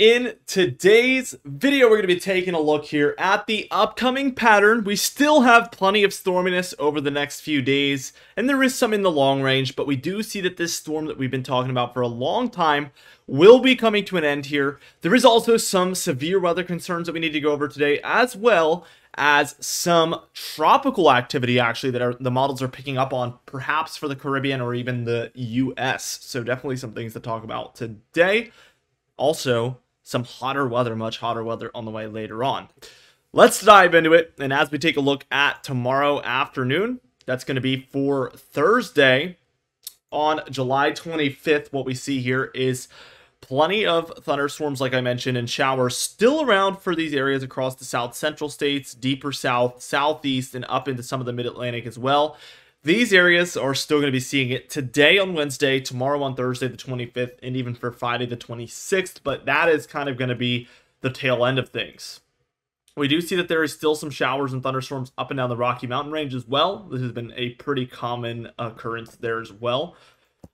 In today's video, we're going to be taking a look here at the upcoming pattern. We still have plenty of storminess over the next few days, and there is some in the long range, but we do see that this storm that we've been talking about for a long time will be coming to an end here. There is also some severe weather concerns that we need to go over today, as well as some tropical activity actually that are, the models are picking up on, perhaps for the Caribbean or even the US. So definitely some things to talk about today. Also, some hotter weather, much hotter weather on the way later on. Let's dive into it. And as we take a look at tomorrow afternoon, that's going to be for Thursday on July 25th. What we see here is plenty of thunderstorms, like I mentioned, and showers still around for these areas across the south central states, deeper south, southeast, and up into some of the mid Atlantic as well. These areas are still going to be seeing it today on Wednesday, tomorrow on Thursday the 25th, and even for Friday the 26th, but that is kind of going to be the tail end of things. We do see that there is still some showers and thunderstorms up and down the Rocky Mountain range as well. This has been a pretty common occurrence there as well.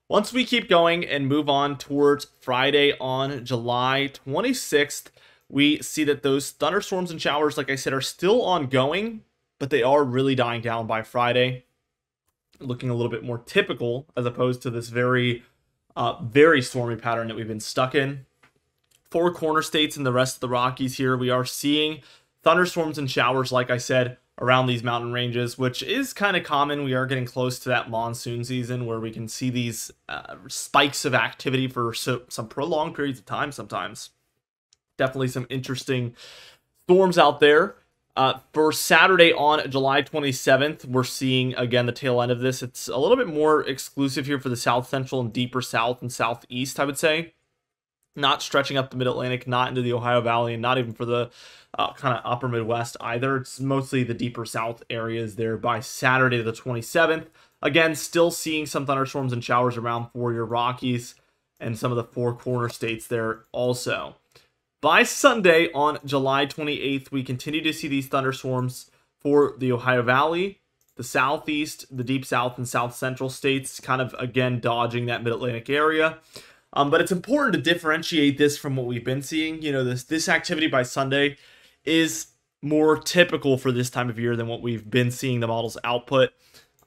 Once we keep going and move on towards Friday on July 26th, we see that those thunderstorms and showers, like I said, are still ongoing, but they are really dying down by Friday looking a little bit more typical as opposed to this very, uh, very stormy pattern that we've been stuck in. Four corner states and the rest of the Rockies here, we are seeing thunderstorms and showers, like I said, around these mountain ranges, which is kind of common. We are getting close to that monsoon season where we can see these uh, spikes of activity for so, some prolonged periods of time sometimes. Definitely some interesting storms out there. Uh, for Saturday on July 27th, we're seeing again the tail end of this. It's a little bit more exclusive here for the South Central and deeper South and Southeast, I would say. Not stretching up the Mid Atlantic, not into the Ohio Valley, and not even for the uh, kind of upper Midwest either. It's mostly the deeper South areas there by Saturday the 27th. Again, still seeing some thunderstorms and showers around for your Rockies and some of the four corner states there also. By Sunday on July 28th, we continue to see these thunderstorms for the Ohio Valley, the southeast, the deep south, and south central states, kind of again dodging that mid Atlantic area. Um, but it's important to differentiate this from what we've been seeing. You know, this this activity by Sunday is more typical for this time of year than what we've been seeing the models output.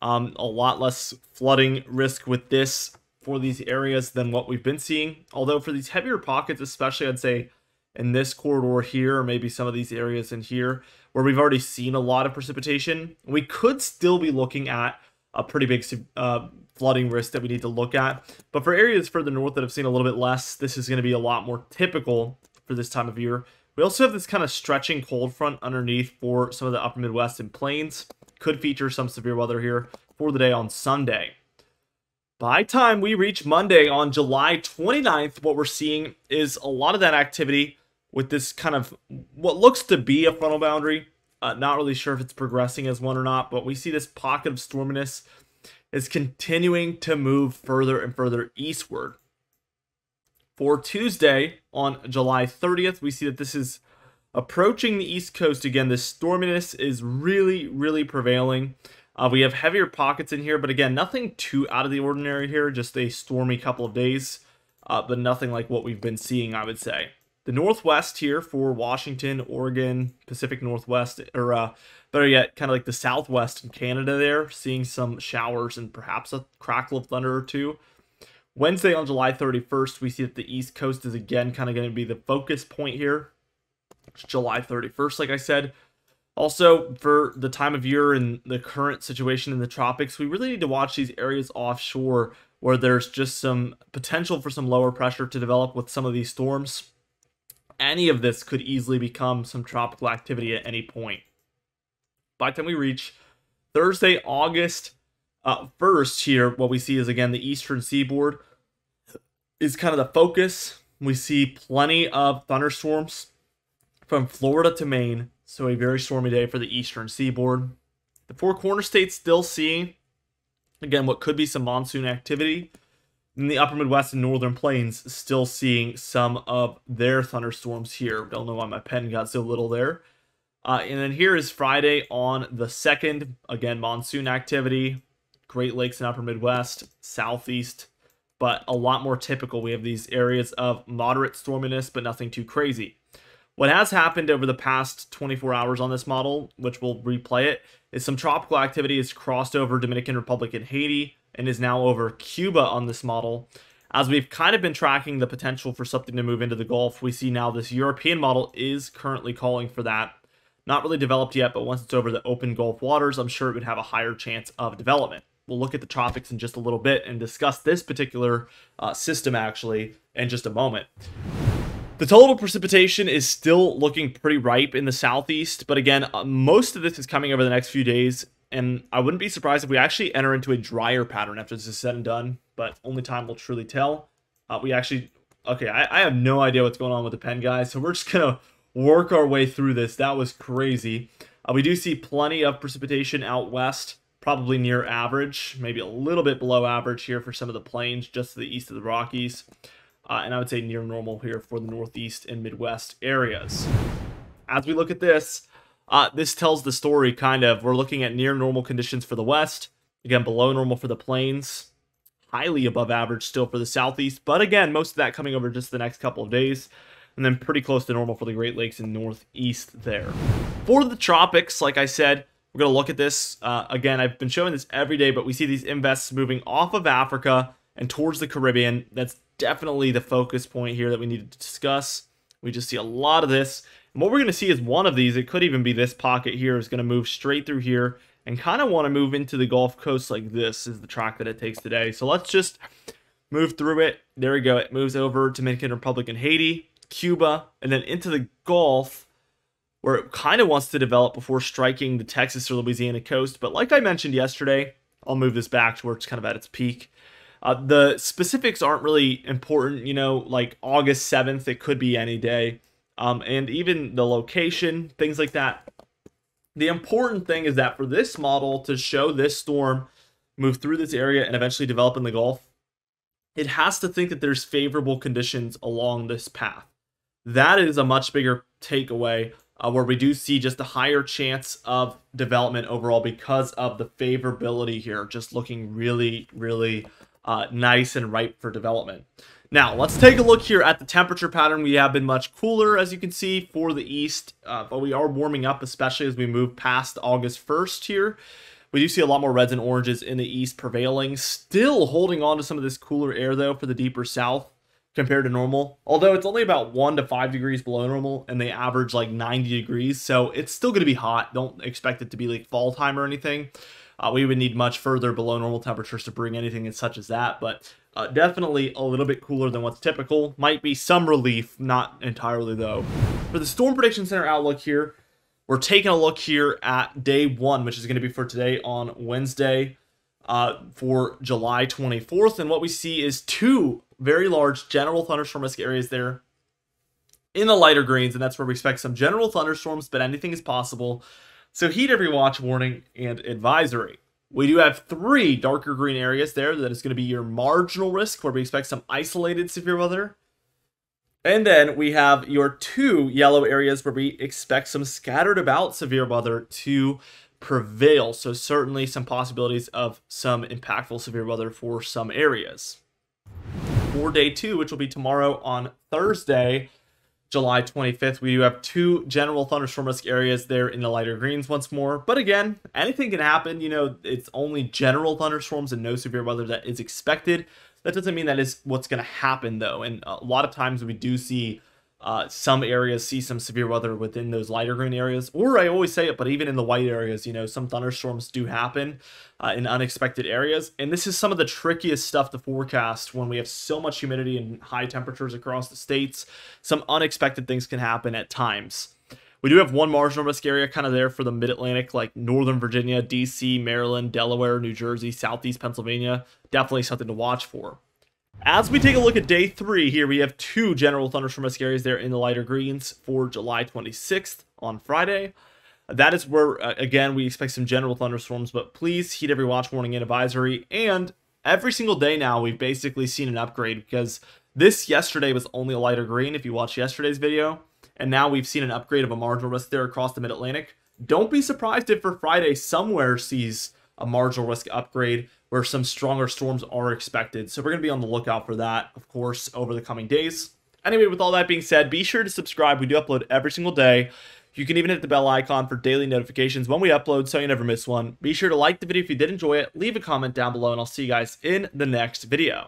Um, a lot less flooding risk with this for these areas than what we've been seeing. Although for these heavier pockets, especially, I'd say in this corridor here, or maybe some of these areas in here, where we've already seen a lot of precipitation, we could still be looking at a pretty big uh, flooding risk that we need to look at. But for areas further north that have seen a little bit less, this is going to be a lot more typical for this time of year. We also have this kind of stretching cold front underneath for some of the upper Midwest and plains. Could feature some severe weather here for the day on Sunday. By time we reach Monday on July 29th, what we're seeing is a lot of that activity with this kind of what looks to be a frontal boundary. Uh, not really sure if it's progressing as one or not, but we see this pocket of storminess is continuing to move further and further eastward. For Tuesday on July 30th, we see that this is approaching the east coast again. This storminess is really, really prevailing. Uh, we have heavier pockets in here, but again, nothing too out of the ordinary here. Just a stormy couple of days, uh, but nothing like what we've been seeing, I would say the Northwest here for Washington, Oregon, Pacific Northwest, or uh, better yet, kind of like the Southwest in Canada there, seeing some showers and perhaps a crackle of thunder or two. Wednesday on July 31st, we see that the East Coast is again kind of going to be the focus point here. It's July 31st, like I said. Also, for the time of year and the current situation in the tropics, we really need to watch these areas offshore where there's just some potential for some lower pressure to develop with some of these storms any of this could easily become some tropical activity at any point. By the time we reach Thursday, August uh, 1st, here, what we see is again the eastern seaboard is kind of the focus. We see plenty of thunderstorms from Florida to Maine, so a very stormy day for the eastern seaboard. The four corner states still seeing, again, what could be some monsoon activity in the upper Midwest and northern plains, still seeing some of their thunderstorms here. Don't know why my pen got so little there. Uh, and then here is Friday on the 2nd. Again, monsoon activity. Great Lakes and upper Midwest, southeast, but a lot more typical. We have these areas of moderate storminess, but nothing too crazy. What has happened over the past 24 hours on this model, which we'll replay it, is some tropical activity has crossed over Dominican Republic and Haiti and is now over Cuba on this model. As we've kind of been tracking the potential for something to move into the Gulf, we see now this European model is currently calling for that. Not really developed yet, but once it's over the open Gulf waters, I'm sure it would have a higher chance of development. We'll look at the tropics in just a little bit and discuss this particular uh, system actually in just a moment. The total precipitation is still looking pretty ripe in the southeast, but again, uh, most of this is coming over the next few days, and I wouldn't be surprised if we actually enter into a drier pattern after this is said and done, but only time will truly tell. Uh, we actually, okay, I, I have no idea what's going on with the pen, guys, so we're just going to work our way through this. That was crazy. Uh, we do see plenty of precipitation out west, probably near average, maybe a little bit below average here for some of the plains just to the east of the Rockies. Uh, and I would say near normal here for the northeast and midwest areas. As we look at this, uh, this tells the story kind of. We're looking at near normal conditions for the west, again, below normal for the plains, highly above average still for the southeast, but again, most of that coming over just the next couple of days and then pretty close to normal for the Great Lakes and Northeast there. For the tropics, like I said, we're going to look at this. Uh, again, I've been showing this every day, but we see these invests moving off of Africa and towards the Caribbean. That's definitely the focus point here that we need to discuss. We just see a lot of this. And what we're going to see is one of these, it could even be this pocket here, is going to move straight through here and kind of want to move into the Gulf Coast like this is the track that it takes today. So let's just move through it. There we go. It moves over Dominican Republic and Haiti. Cuba, and then into the Gulf, where it kind of wants to develop before striking the Texas or Louisiana coast. But like I mentioned yesterday, I'll move this back to where it's kind of at its peak. Uh, the specifics aren't really important, you know, like August 7th, it could be any day. Um, and even the location, things like that. The important thing is that for this model to show this storm move through this area and eventually develop in the Gulf, it has to think that there's favorable conditions along this path. That is a much bigger takeaway uh, where we do see just a higher chance of development overall because of the favorability here, just looking really, really uh, nice and ripe for development. Now, let's take a look here at the temperature pattern. We have been much cooler, as you can see, for the east, uh, but we are warming up, especially as we move past August 1st here. We do see a lot more reds and oranges in the east prevailing. Still holding on to some of this cooler air, though, for the deeper south compared to normal. Although it's only about 1 to 5 degrees below normal and they average like 90 degrees. So it's still going to be hot. Don't expect it to be like fall time or anything. Uh, we would need much further below normal temperatures to bring anything in such as that. But uh, definitely a little bit cooler than what's typical. Might be some relief, not entirely though. For the Storm Prediction Center outlook here, we're taking a look here at day one, which is going to be for today on Wednesday uh, for July 24th. And what we see is two very large general thunderstorm risk areas there in the lighter greens, and that's where we expect some general thunderstorms, but anything is possible. So heat every watch warning and advisory. We do have three darker green areas there that is going to be your marginal risk, where we expect some isolated severe weather. And then we have your two yellow areas where we expect some scattered about severe weather to prevail. So certainly some possibilities of some impactful severe weather for some areas for day two, which will be tomorrow on Thursday, July 25th. We do have two general thunderstorm risk areas there in the lighter greens once more. But again, anything can happen. You know, it's only general thunderstorms and no severe weather that is expected. That doesn't mean that is what's going to happen, though. And a lot of times we do see uh, some areas see some severe weather within those lighter green areas, or I always say it, but even in the white areas, you know, some thunderstorms do happen uh, in unexpected areas. And this is some of the trickiest stuff to forecast when we have so much humidity and high temperatures across the states. Some unexpected things can happen at times. We do have one marginal risk area kind of there for the mid Atlantic, like Northern Virginia, DC, Maryland, Delaware, New Jersey, Southeast Pennsylvania. Definitely something to watch for. As we take a look at day three here, we have two general thunderstorm risk areas there in the lighter greens for July 26th on Friday. That is where, uh, again, we expect some general thunderstorms, but please heed every watch warning and advisory. And every single day now, we've basically seen an upgrade because this yesterday was only a lighter green if you watched yesterday's video. And now we've seen an upgrade of a marginal risk there across the mid-Atlantic. Don't be surprised if for Friday somewhere sees a marginal risk upgrade where some stronger storms are expected. So we're going to be on the lookout for that, of course, over the coming days. Anyway, with all that being said, be sure to subscribe. We do upload every single day. You can even hit the bell icon for daily notifications when we upload so you never miss one. Be sure to like the video if you did enjoy it, leave a comment down below, and I'll see you guys in the next video.